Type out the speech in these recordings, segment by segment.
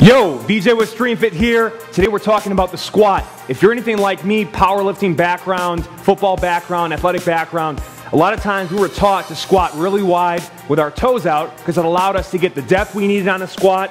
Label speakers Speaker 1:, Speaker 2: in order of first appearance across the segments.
Speaker 1: Yo, BJ with StreamFit here. Today we're talking about the squat. If you're anything like me, powerlifting background, football background, athletic background, a lot of times we were taught to squat really wide with our toes out because it allowed us to get the depth we needed on a squat,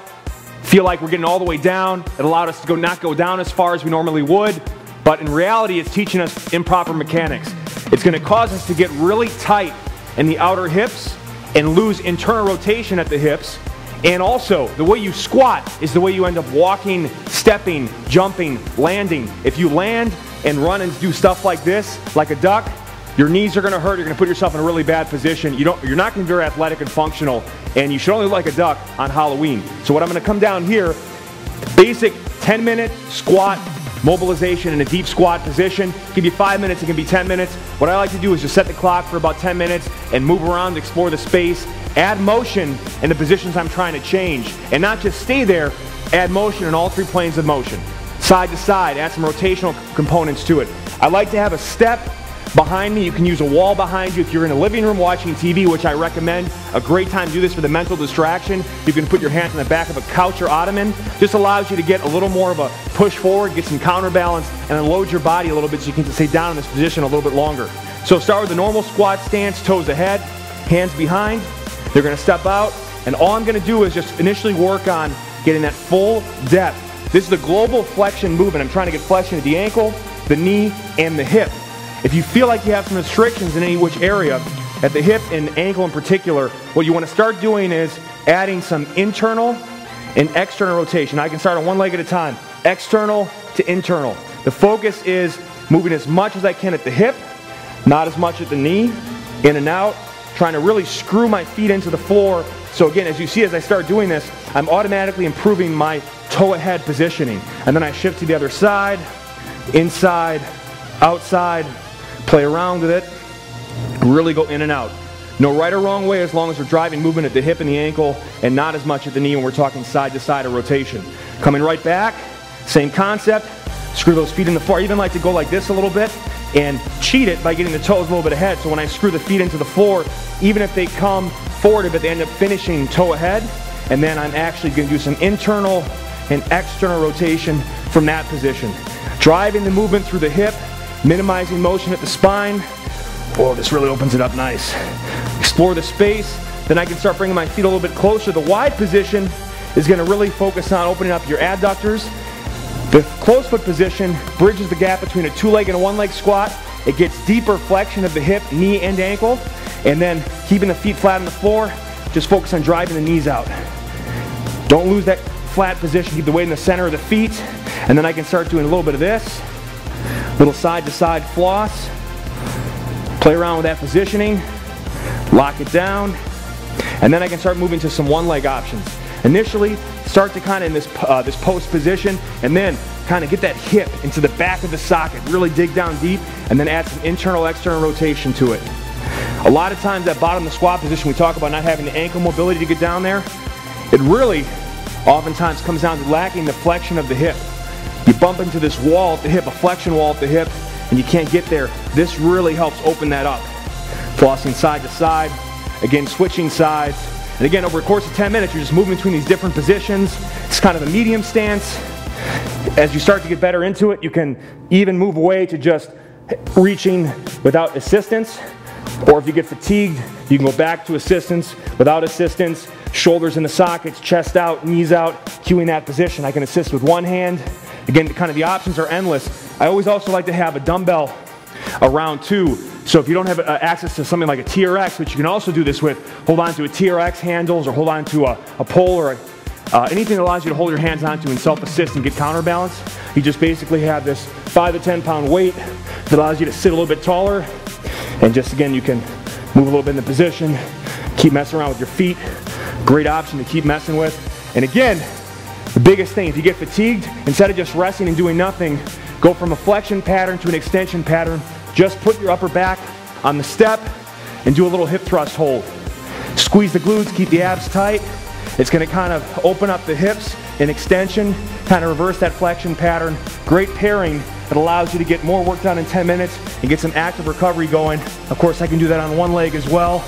Speaker 1: feel like we're getting all the way down. It allowed us to go not go down as far as we normally would. But in reality, it's teaching us improper mechanics. It's going to cause us to get really tight in the outer hips and lose internal rotation at the hips. And also, the way you squat is the way you end up walking, stepping, jumping, landing. If you land and run and do stuff like this, like a duck, your knees are going to hurt. You're going to put yourself in a really bad position. You don't, you're not going to be very athletic and functional, and you should only look like a duck on Halloween. So what I'm going to come down here, basic 10 minute squat mobilization in a deep squat position. Give you five minutes, it can be 10 minutes. What I like to do is just set the clock for about 10 minutes and move around, explore the space, add motion in the positions I'm trying to change, and not just stay there, add motion in all three planes of motion. Side to side, add some rotational components to it. I like to have a step behind me. You can use a wall behind you if you're in a living room watching TV, which I recommend. A great time to do this for the mental distraction. You can put your hands on the back of a couch or ottoman. Just allows you to get a little more of a push forward, get some counterbalance, and then load your body a little bit so you can stay down in this position a little bit longer. So start with the normal squat stance, toes ahead, hands behind. They're gonna step out, and all I'm gonna do is just initially work on getting that full depth. This is the global flexion movement. I'm trying to get flexion at the ankle, the knee, and the hip. If you feel like you have some restrictions in any which area, at the hip and ankle in particular, what you want to start doing is adding some internal and external rotation. I can start on one leg at a time, external to internal. The focus is moving as much as I can at the hip, not as much at the knee, in and out, trying to really screw my feet into the floor. So again, as you see as I start doing this, I'm automatically improving my toe ahead positioning. And then I shift to the other side, inside, outside, play around with it, really go in and out. No right or wrong way as long as we're driving movement at the hip and the ankle and not as much at the knee when we're talking side to side or rotation. Coming right back, same concept, screw those feet in the floor. I even like to go like this a little bit and cheat it by getting the toes a little bit ahead. So when I screw the feet into the floor, even if they come forward a bit, they end up finishing toe ahead. And then I'm actually going to do some internal and external rotation from that position. Driving the movement through the hip, minimizing motion at the spine. Oh, this really opens it up nice. Explore the space. Then I can start bringing my feet a little bit closer. The wide position is going to really focus on opening up your adductors. The close foot position bridges the gap between a two leg and a one leg squat. It gets deeper flexion of the hip, knee, and ankle. And then keeping the feet flat on the floor, just focus on driving the knees out. Don't lose that flat position. Keep the weight in the center of the feet. And then I can start doing a little bit of this. Little side to side floss. Play around with that positioning. Lock it down. And then I can start moving to some one leg options. Initially, start to kind of in this, uh, this post position and then kind of get that hip into the back of the socket. Really dig down deep and then add some internal external rotation to it. A lot of times that bottom of the squat position, we talk about not having the ankle mobility to get down there. It really oftentimes comes down to lacking the flexion of the hip. You bump into this wall at the hip, a flexion wall at the hip, and you can't get there. This really helps open that up. Flossing side to side, again switching sides, and again over a course of 10 minutes you're just moving between these different positions. It's kind of a medium stance. As you start to get better into it, you can even move away to just reaching without assistance, or if you get fatigued, you can go back to assistance without assistance, shoulders in the sockets, chest out, knees out, cueing that position. I can assist with one hand, Again, kind of the options are endless. I always also like to have a dumbbell around too. So if you don't have uh, access to something like a TRX, which you can also do this with, hold on to a TRX handles or hold on to a, a pole or a, uh, anything that allows you to hold your hands onto and self-assist and get counterbalance. You just basically have this five to 10 pound weight that allows you to sit a little bit taller. And just again, you can move a little bit in the position, keep messing around with your feet. Great option to keep messing with. And again, the biggest thing, if you get fatigued, instead of just resting and doing nothing, go from a flexion pattern to an extension pattern. Just put your upper back on the step and do a little hip thrust hold. Squeeze the glutes, keep the abs tight. It's gonna kind of open up the hips in extension, kind of reverse that flexion pattern. Great pairing that allows you to get more work done in 10 minutes and get some active recovery going. Of course, I can do that on one leg as well,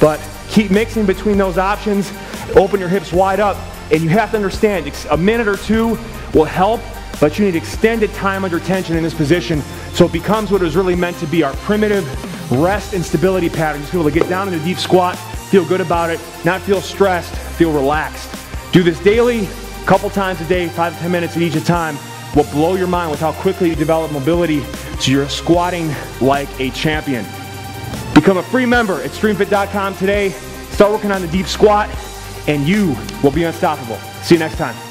Speaker 1: but keep mixing between those options. Open your hips wide up And you have to understand, a minute or two will help, but you need extended time under tension in this position so it becomes what it was really meant to be, our primitive rest and stability pattern. Just be able to get down in a deep squat, feel good about it, not feel stressed, feel relaxed. Do this daily, a couple times a day, five to 10 minutes at each time will blow your mind with how quickly you develop mobility so you're squatting like a champion. Become a free member at streamfit.com today. Start working on the deep squat and you will be unstoppable. See you next time.